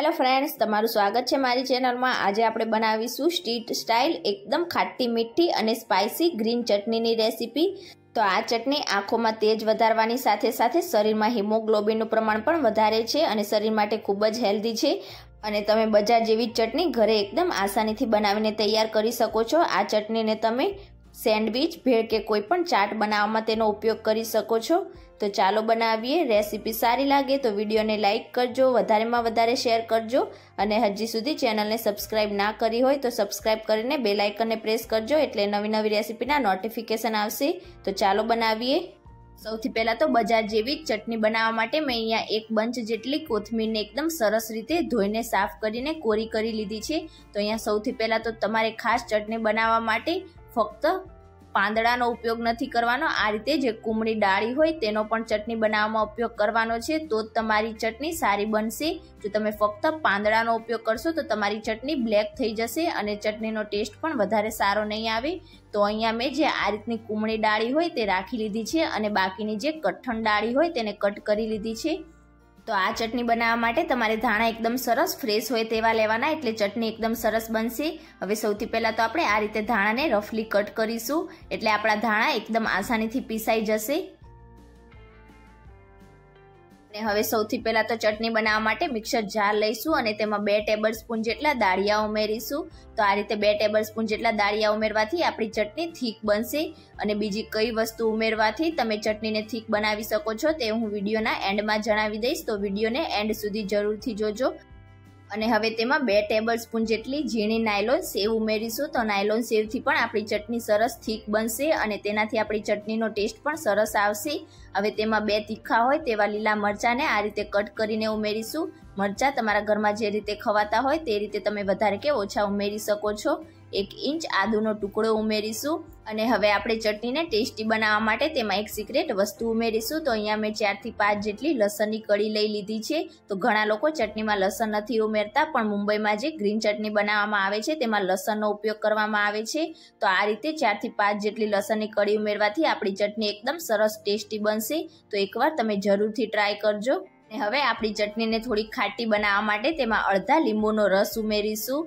Hello friends તમારું સ્વાગત છે મારી ચેનલમાં. આજે આપણે બનાવીશું સ્ટ્રીટ સ્ટાઇલ એકદમ ખાટી મીઠી અને સ્પાઇસી ગ્રીન ચટણીની રેસીપી તો આ ચટણી આંખોમાં તેજ વધારવાની સાથે સાથે શરીરમાં હિમોગ્લોબિનનું પ્રમાણ પણ વધારે છે અને શરીર માટે ખૂબ જ હેલ્ધી છે. અને તમે બજાર જેવી ચટણી ઘરે એકદમ આસાનીથી બનાવીને તૈયાર કરી શકો છો. આ ચટણીને તમે સેન્ડવિચ, ભેળ કે કોઈ પણ ચાટ બનાવવામાં તેનો ઉપયોગ કરી શકો છો. તો ચાલો બનાવીએ રેસીપી. સારી લાગે તો વિડીયોને લાઇક કરજો, વધારેમાં વધારે શેર કરજો અને હજી સુધી ચેનલને સબસ્ક્રાઇબ ના કરી હોય તો સબસ્ક્રાઇબ કરીને બે લાઇકનને પ્રેસ કરજો એટલે નવી નવી રેસીપીના નોટિફિકેશન આવશે. તો ચાલો બનાવીએ. સૌથી પહેલાં તો બજાર જેવી જ ચટણી બનાવવા માટે મેં અહીંયા એક બંચ જેટલી કોથમીરને એકદમ સરસ રીતે ધોઈને સાફ કરીને કોરી કરી લીધી છે. તો અહીંયા સૌથી પહેલાં તો તમારે ખાસ ચટણી બનાવવા માટે ફક્ત પાંદડાનો ઉપયોગ નથી કરવાનો. આ રીતે જે કુમળી ડાળી હોય તેનો પણ ચટણી બનાવવામાં ઉપયોગ કરવાનો છે. તો જ તમારી ચટણી સારી બનશે. જો તમે ફક્ત પાંદડાનો ઉપયોગ કરશો તો તમારી ચટણી બ્લેક થઈ જશે અને ચટણીનો ટેસ્ટ પણ વધારે સારો નહીં આવે. તો અહીંયા મેં જે આ રીતની કુમળી ડાળી હોય તે રાખી લીધી છે અને બાકીની જે કઠણ ડાળી હોય તેને કટ કરી લીધી છે. તો આ ચટણી બનાવવા માટે તમારે ધાણા એકદમ સરસ ફ્રેશ હોય તેવા લેવાના, એટલે ચટણી એકદમ સરસ બનશે. હવે સૌથી પહેલાં તો આપણે આ રીતે ધાણાને રફલી કટ કરીશું. એટલે આપણા ધાણા એકદમ આસાનીથી પીસાઈ જશે. અને હવે સૌથી પહેલાં તો ચટણી બનાવવા માટે મિક્સર જાર લઈશું અને તેમાં બે ટેબલ સ્પૂન જેટલા દાળિયા ઉમેરીશું. તો આ રીતે બે ટેબલ સ્પૂન જેટલા દાળિયા ઉમેરવાથી આપણી ચટણી થીક બનશે અને બીજી કઈ વસ્તુ ઉમેરવાથી તમે ચટણીને થીક બનાવી શકો છો તે હું વિડીયોના એન્ડમાં જણાવી દઈશ. તો વિડીયોને એન્ડ સુધી જરૂરથી જોજો. અને હવે તેમાં બે ટેબલ સ્પૂન જેટલી ઝીણી નાયલોન સેવ ઉમેરીશું તો નાયલોન સેવથી પણ આપણી ચટણી સરસ થીક બનશે અને તેનાથી આપણી ચટણીનો ટેસ્ટ પણ સરસ આવશે. હવે તેમાં બે તીખા હોય તેવા લીલા મરચાંને આ રીતે કટ કરીને ઉમેરીશું. મરચાં તમારા ઘરમાં જે રીતે ખવાતા હોય તે રીતે તમે વધારે કે ઓછા ઉમેરી શકો છો. એક ઇંચ આદુનો ટુકડો ઉમેરીશું અને હવે આપણે ચટણીને ટેસ્ટી બનાવવા માટે તેમાં એક સિક્રેટ વસ્તુ ઉમેરીશું. તો અહીંયા મેં ચારથી પાંચ જેટલી લસણની કળી લઈ લીધી છે. તો ઘણા લોકો ચટણીમાં લસણ નથી ઉમેરતા, પણ મુંબઈમાં જે ગ્રીન ચટણી બનાવવામાં આવે છે તેમાં લસણનો ઉપયોગ કરવામાં આવે છે. તો આ રીતે ચારથી પાંચ જેટલી લસણની કળી ઉમેરવાથી આપણી ચટણી એકદમ સરસ ટેસ્ટી બનશે. તો એકવાર તમે જરૂરથી ટ્રાય કરજો. અને હવે આપણી ચટણીને થોડી ખાટી બનાવવા માટે તેમાં અડધા લીંબુનો રસ ઉમેરીશું.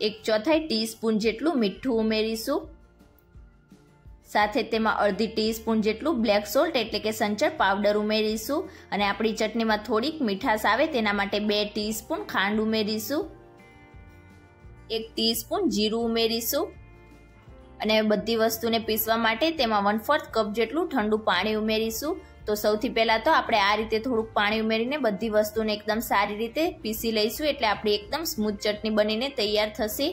એક ચોથાઈ ટીસ્પૂન જેટલું મીઠું ઉમેરીશું. સાથે તેમાં અડધી ટીસ્પૂન જેટલું બ્લેક સોલ્ટ એટલે કે સંચર પાવડર ઉમેરીશું અને આપણી ચટણીમાં થોડીક મીઠાશ આવે તેના માટે બે ટીસ્પૂન ખાંડ ઉમેરીશું. એક ટીસ્પૂન જીરું ઉમેરીશું. અને બધી વસ્તુને પીસવા માટે તેમાં વન ફોર્થ કપ જેટલું ઠંડુ પાણી ઉમેરીશું. તો સૌથી પહેલાં તો આપણે આ રીતે થોડુંક પાણી ઉમેરીને બધી વસ્તુને એકદમ સારી રીતે પીસી લઈશું. એટલે આપણી એકદમ સ્મૂથ ચટણી બનીને તૈયાર થશે.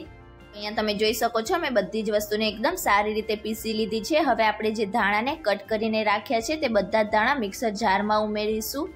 અહીંયા તમે જોઈ શકો છો, મેં બધી જ વસ્તુને એકદમ સારી રીતે પીસી લીધી છે. હવે આપણે જે ધાણાને કટ કરીને રાખ્યા છે, તે બધા જ ધાણા મિક્સર જારમાં ઉમેરીશું.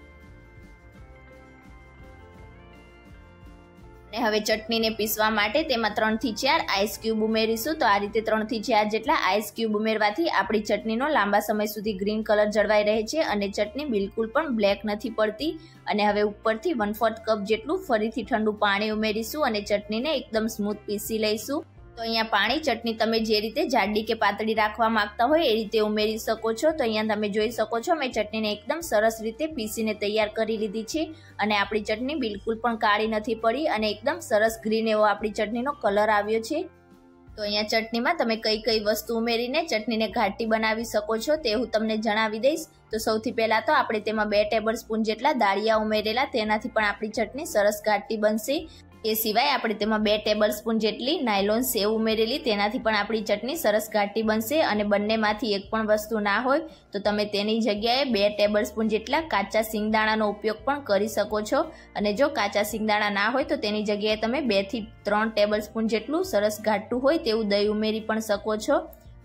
અને હવે ચટણીને પીસવા માટે તેમાં ત્રણથી ચાર આઈસ ક્યુબ ઉમેરીશું. તો આ રીતે ત્રણથી ચાર જેટલા આઈસ ક્યુબ ઉમેરવાથી આપણી ચટણીનો લાંબા સમય સુધી ગ્રીન કલર જળવાઈ રહે છે અને ચટણી બિલકુલ પણ બ્લેક નથી પડતી. અને હવે ઉપરથી વન ફોર્થ કપ જેટલું ફરીથી ઠંડુ પાણી ઉમેરીશું અને ચટણીને એકદમ સ્મૂથ પીસી લઈશું. તો અહીંયા પાણી, ચટણી તમે જે રીતે જાડી કે પાતળી રાખવા માંગતા હોય એ રીતે ઉમેરી શકો છો. તો અહીંયા તમે જોઈ શકો છો, મેં ચટણીને એકદમ સરસ રીતે પીસીને તૈયાર કરી લીધી છે અને આપણી ચટણી બિલકુલ પણ કાળી નથી પડી અને એકદમ સરસ ગ્રીન એવો આપણી ચટણીનો કલર આવ્યો છે. તો અહીંયા ચટણીમાં તમે કઈ કઈ વસ્તુ ઉમેરીને ચટણીને ઘાટી બનાવી શકો છો તે હું તમને જણાવી દઈશ. તો સૌથી પહેલાં તો આપણે તેમાં બે ટેબલ સ્પૂન જેટલા દાળિયા ઉમેરેલા, તેનાથી પણ આપણી ચટણી સરસ ઘાટી બનશે. એ સિવાય આપણે તેમાં બે ટેબલ સ્પૂન જેટલી નાયલોન સેવ ઉમેરેલી, તેનાથી પણ આપણી ચટણી સરસ ઘાટી બનશે અને બંનેમાંથી એક પણ વસ્તુ ના હોય, તો તમે તેની જગ્યાએ બે ટેબલ સ્પૂન જેટલા કાચા સિંગદાણાનો ઉપયોગ પણ કરી શકો છો. અને જો કાચા સિંગદાણા ના હોય, તો તેની જગ્યાએ તમે બેથી ત્રણ ટેબલ સ્પૂન જેટલું સરસ ઘાટું હોય તેવું દહીં ઉમેરી પણ શકો છો.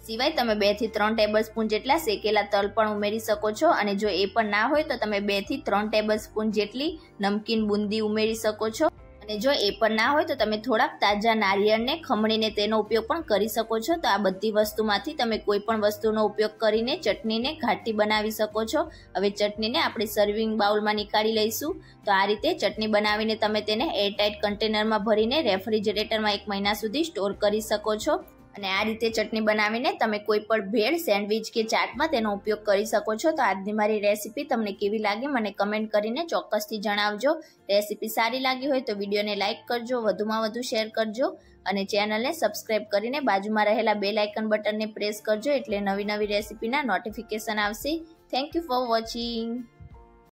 સિવાય તમે બેથી ત્રણ ટેબલ સ્પૂન જેટલા શેકેલા તલ પણ ઉમેરી શકો છો અને જો એ પણ ના હોય, તો તમે બેથી ત્રણ ટેબલ સ્પૂન જેટલી નમકીન બુંદી ઉમેરી શકો છો. અને જો એ પણ ના હોય તો તમે થોડાક તાજા નારિયેળને, ખમણીને તેનો ઉપયોગ પણ કરી શકો છો. તો આ બધી વસ્તુમાંથી તમે કોઈ પણ વસ્તુનો ઉપયોગ કરીને ચટણીને ઘાટી બનાવી શકો છો. હવે ચટણીને આપણે સર્વિંગ બાઉલમાં નીકાળી લઈશું. તો આ રીતે ચટણી બનાવીને તમે તેને એરટાઇટ કન્ટેનરમાં ભરીને રેફ્રિજરેટરમાં એક મહિના સુધી સ્ટોર કરી શકો છો. અને આ રીતે ચટણી બનાવીને તમે કોઈ પણ ભેળ, સેન્ડવિચ કે ચાટમાં તેનો ઉપયોગ કરી શકો છો. તો આજની મારી રેસીપી તમને કેવી લાગી મને કમેન્ટ કરીને ચોક્કસથી જણાવજો. રેસીપી સારી લાગી હોય તો વિડીયોને લાઇક કરજો, વધુમાં વધુ શેર કરજો અને ચેનલને સબસ્ક્રાઇબ કરીને બાજુમાં રહેલા બે લાઇકન બટનને પ્રેસ કરજો એટલે નવી નવી રેસીપીના નોટિફિકેશન આવશે. Thank you for watching.